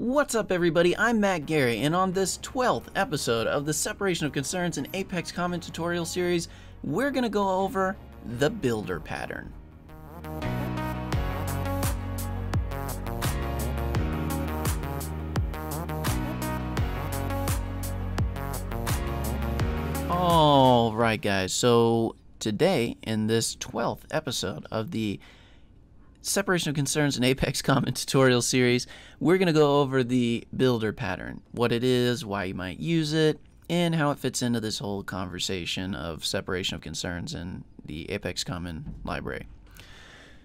What's up, everybody? I'm Matt Gerry, and on this 12th episode of the Separation of Concerns and Apex Common tutorial series, we're going to go over the builder pattern. Alright, guys, so today in this 12th episode of the Separation of Concerns and Apex Common tutorial series, we're going to go over the builder pattern, what it is, why you might use it, and how it fits into this whole conversation of separation of concerns and the Apex Common library.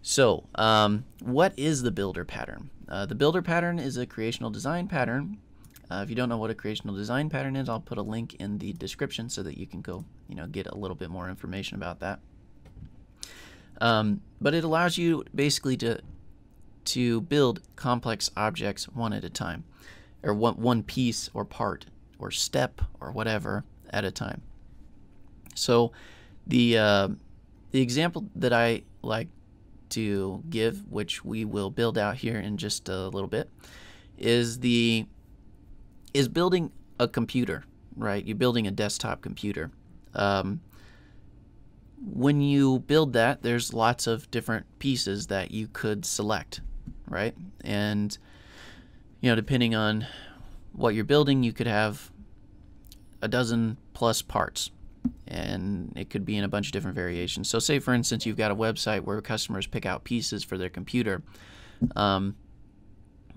So, um, what is the builder pattern? Uh, the builder pattern is a creational design pattern. Uh, if you don't know what a creational design pattern is, I'll put a link in the description so that you can go, you know, get a little bit more information about that. Um, but it allows you basically to to build complex objects one at a time, or one one piece or part or step or whatever at a time. So the uh, the example that I like to give, which we will build out here in just a little bit, is the is building a computer, right? You're building a desktop computer. Um, when you build that, there's lots of different pieces that you could select, right? And, you know, depending on what you're building, you could have a dozen plus parts and it could be in a bunch of different variations. So say for instance you've got a website where customers pick out pieces for their computer. Um,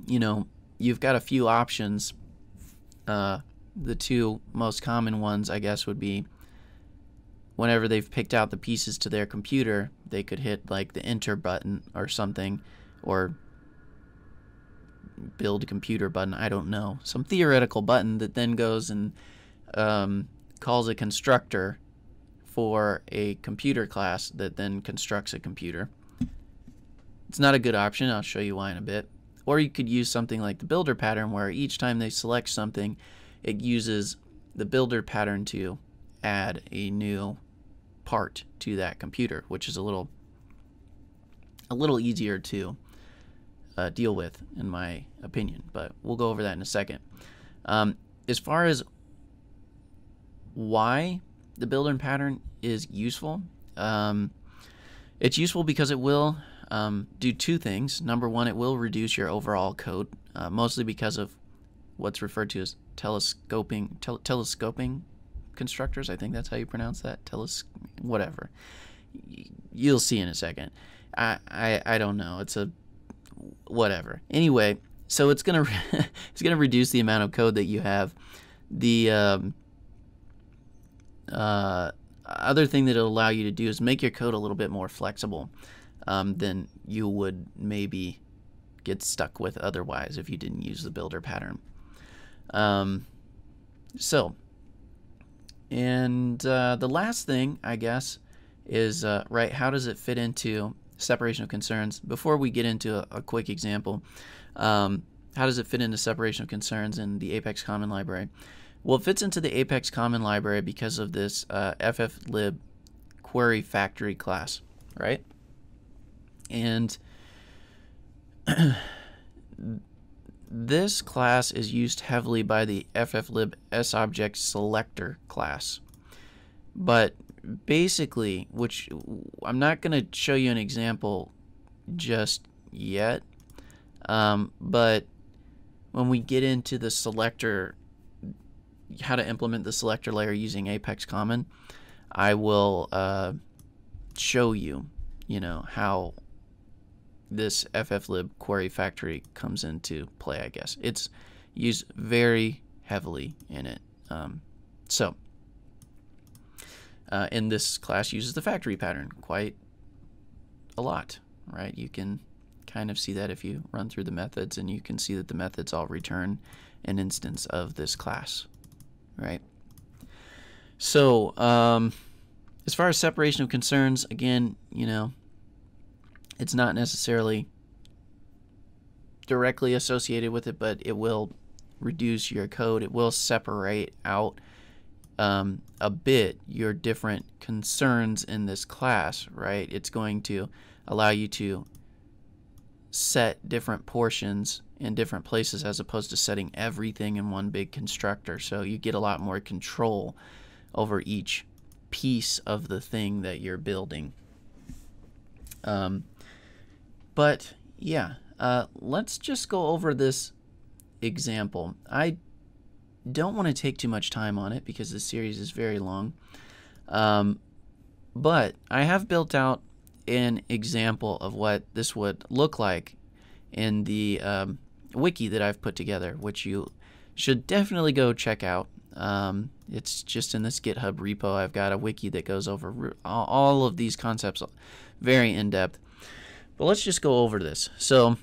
you know, you've got a few options. Uh, the two most common ones, I guess, would be whenever they've picked out the pieces to their computer, they could hit like the enter button or something, or build computer button. I don't know. Some theoretical button that then goes and um, calls a constructor for a computer class that then constructs a computer. It's not a good option. I'll show you why in a bit. Or you could use something like the builder pattern where each time they select something, it uses the builder pattern to add a new part to that computer, which is a little a little easier to uh, deal with, in my opinion. But we'll go over that in a second. Um, as far as why the builder pattern is useful, um, it's useful because it will um, do two things. Number one, it will reduce your overall code, uh, mostly because of what's referred to as telescoping tel telescoping constructors. I think that's how you pronounce that. Teles, whatever. You'll see in a second. I, I, I don't know. It's a whatever. Anyway, so it's gonna it's gonna reduce the amount of code that you have. The um, uh, other thing that it'll allow you to do is make your code a little bit more flexible um, than you would maybe get stuck with otherwise if you didn't use the builder pattern. Um, so and uh, the last thing, I guess, is uh, right. How does it fit into separation of concerns? Before we get into a, a quick example, um, how does it fit into separation of concerns in the Apex Common Library? Well, it fits into the Apex Common Library because of this uh, fflib query factory class, right? And This class is used heavily by the fflibsobject selector class. But basically, which I'm not going to show you an example just yet, um, but when we get into the selector, how to implement the selector layer using Apex Common, I will uh, show you, you know, how this fflib query factory comes into play, I guess. It's used very heavily in it. Um, so, uh, and this class uses the factory pattern quite a lot, right? You can kind of see that if you run through the methods and you can see that the methods all return an instance of this class, right? So, um, as far as separation of concerns, again, you know, it's not necessarily directly associated with it, but it will reduce your code. It will separate out um, a bit your different concerns in this class, right? It's going to allow you to set different portions in different places as opposed to setting everything in one big constructor. So you get a lot more control over each piece of the thing that you're building. Um, but yeah, uh, let's just go over this example. I don't want to take too much time on it because the series is very long. Um, but I have built out an example of what this would look like in the um, wiki that I've put together, which you should definitely go check out. Um, it's just in this GitHub repo. I've got a wiki that goes over all of these concepts very in depth. But let's just go over this. So,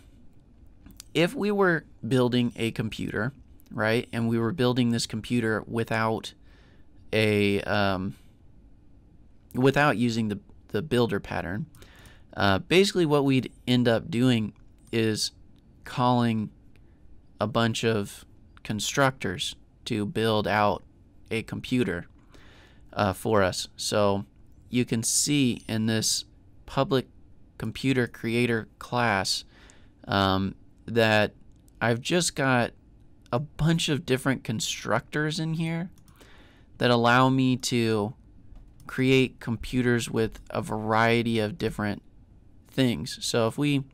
if we were building a computer, right, and we were building this computer without a um, without using the the builder pattern, uh, basically what we'd end up doing is calling a bunch of constructors to build out a computer uh, for us. So you can see in this public computer creator class um, that I've just got a bunch of different constructors in here that allow me to create computers with a variety of different things. So if we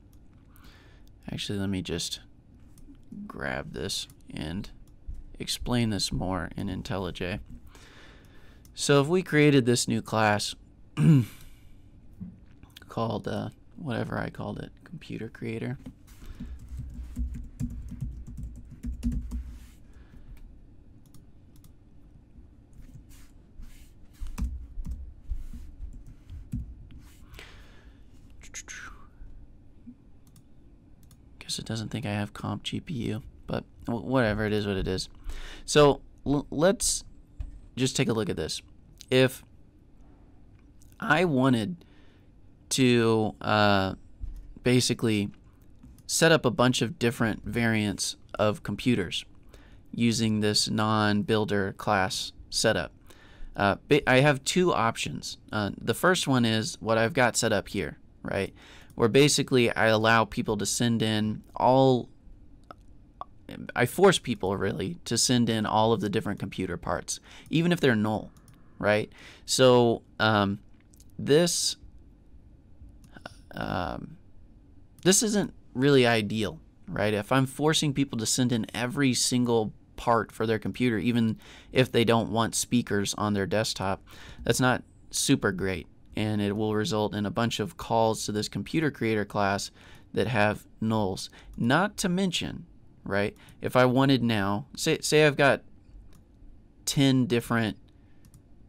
actually let me just grab this and explain this more in IntelliJ. So if we created this new class called uh, whatever I called it, computer creator. Guess it doesn't think I have comp GPU, but whatever, it is what it is. So let's just take a look at this. If I wanted to uh, basically set up a bunch of different variants of computers using this non-builder class setup. Uh, I have two options. Uh, the first one is what I've got set up here, right? Where basically I allow people to send in all I force people really to send in all of the different computer parts, even if they're null, right? So um, this um, this isn't really ideal, right? If I'm forcing people to send in every single part for their computer, even if they don't want speakers on their desktop, that's not super great. And it will result in a bunch of calls to this computer creator class that have nulls. Not to mention, right? If I wanted now, say say I've got 10 different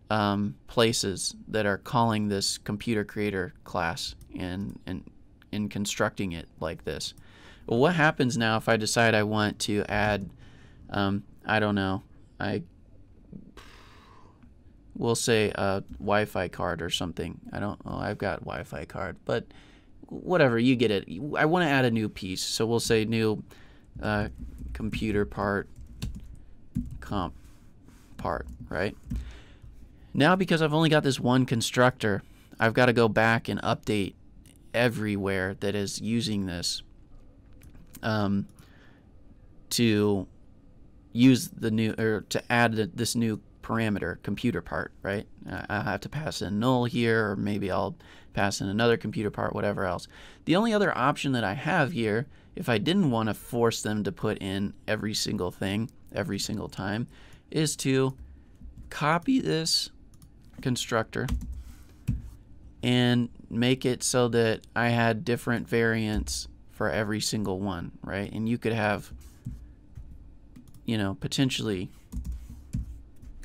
um, places that are calling this computer creator class and and in constructing it like this. Well, what happens now if I decide I want to add, um, I don't know, I will say a Wi-Fi card or something. I don't know. I've got Wi-Fi card, but whatever, you get it. I want to add a new piece, so we'll say new uh, computer part comp part, right? Now because I've only got this one constructor, I've got to go back and update everywhere that is using this um, to use the new or to add this new parameter computer part, right? I have to pass in null here, or maybe I'll pass in another computer part, whatever else. The only other option that I have here if I didn't want to force them to put in every single thing every single time, is to copy this constructor and make it so that I had different variants for every single one, right? And you could have, you know, potentially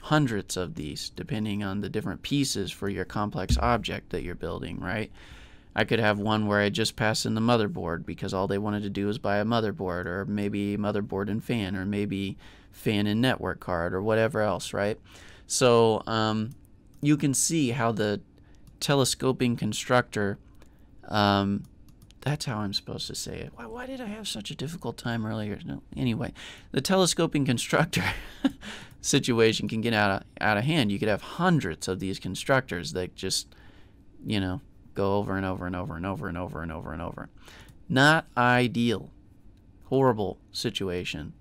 hundreds of these depending on the different pieces for your complex object that you're building, right? I could have one where I just pass in the motherboard because all they wanted to do was buy a motherboard or maybe motherboard and fan or maybe fan and network card or whatever else, right? So um, you can see how the telescoping constructor, um, that's how I'm supposed to say it. Why, why did I have such a difficult time earlier? No, anyway, the telescoping constructor situation can get out of, out of hand. You could have hundreds of these constructors that just, you know, go over and over and over and over and over and over and over. Not ideal. horrible situation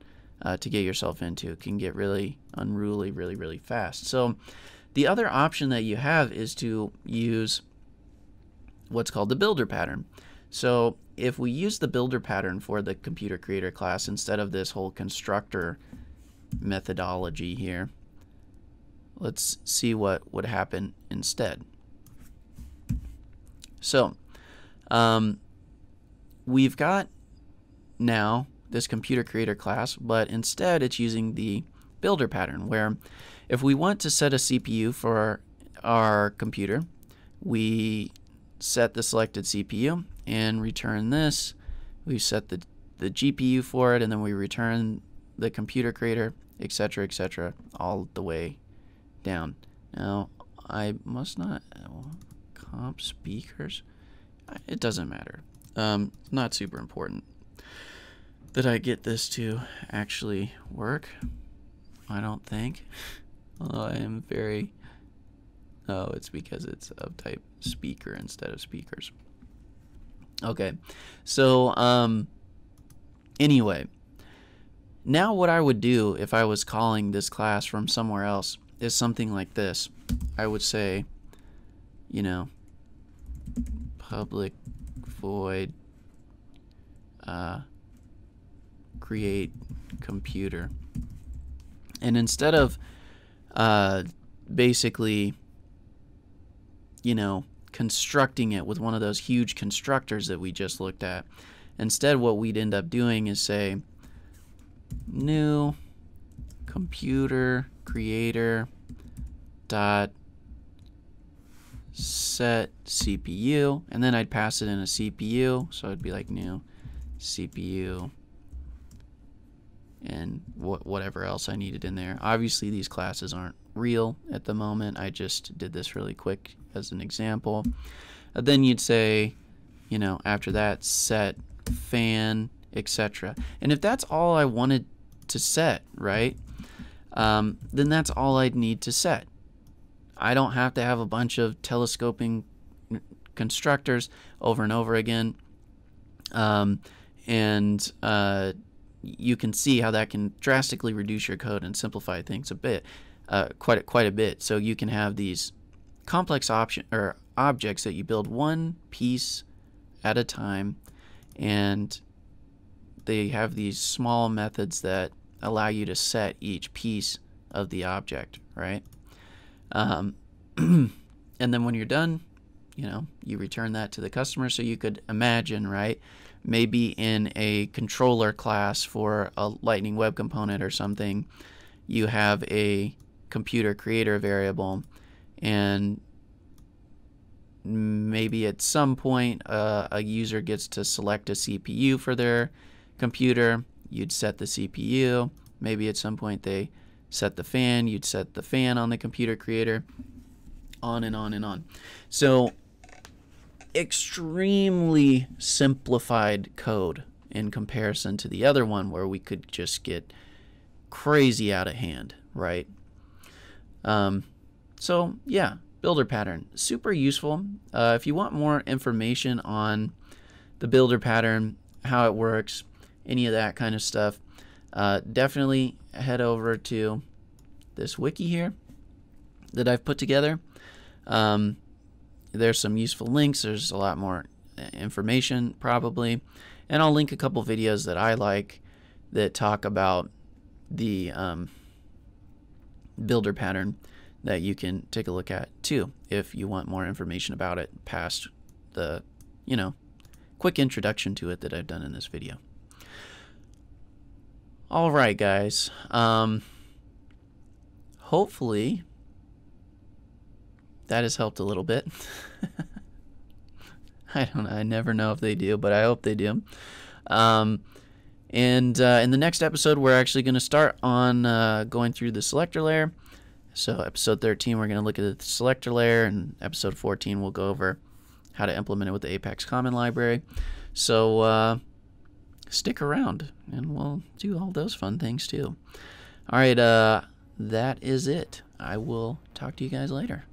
uh, to get yourself into. It can get really unruly really, really fast. So the other option that you have is to use what's called the builder pattern. So if we use the builder pattern for the computer creator class instead of this whole constructor methodology here, let's see what would happen instead. So um, we've got now this computer creator class, but instead it's using the builder pattern where if we want to set a CPU for our, our computer, we set the selected CPU and return this. We set the, the GPU for it and then we return the computer creator, etc., etc., all the way down. Now, I must not comp speakers. It doesn't matter. Um, not super important that I get this to actually work. I don't think. Although I am very. Oh, it's because it's of type speaker instead of speakers. Okay, so um, anyway, now what I would do if I was calling this class from somewhere else is something like this. I would say, you know, public void uh, create computer. And instead of uh, basically, you know, constructing it with one of those huge constructors that we just looked at, instead what we'd end up doing is say new computer creator dot set CPU and then I'd pass it in a CPU so it'd be like new CPU and wh whatever else I needed in there. Obviously these classes aren't real at the moment. I just did this really quick as an example. Uh, then you'd say, you know, after that set fan, etc. And if that's all I wanted to set, right, um, then that's all I'd need to set. I don't have to have a bunch of telescoping constructors over and over again. Um, and uh, you can see how that can drastically reduce your code and simplify things a bit, uh, quite quite a bit. So you can have these complex option or objects that you build one piece at a time, and they have these small methods that allow you to set each piece of the object, right? Um, and then when you're done, you know, you return that to the customer. So you could imagine, right? Maybe in a controller class for a Lightning Web Component or something, you have a computer creator variable, and maybe at some point uh, a user gets to select a CPU for their computer. You'd set the CPU. Maybe at some point they set the fan. You'd set the fan on the computer creator. On and on and on. So extremely simplified code in comparison to the other one where we could just get crazy out of hand, right? Um, so yeah, builder pattern, super useful. Uh, if you want more information on the builder pattern, how it works, any of that kind of stuff, uh, definitely head over to this wiki here that I've put together. Um, there's some useful links. There's a lot more uh, information probably. And I'll link a couple videos that I like that talk about the um, builder pattern that you can take a look at too if you want more information about it past the, you know, quick introduction to it that I've done in this video. All right, guys. Um, hopefully that has helped a little bit. I don't. I never know if they do, but I hope they do. Um, and uh, in the next episode, we're actually going to start on uh, going through the selector layer. So, episode 13, we're going to look at the selector layer, and episode 14, we'll go over how to implement it with the Apex Common Library. So, uh, stick around, and we'll do all those fun things too. All right, uh, that is it. I will talk to you guys later.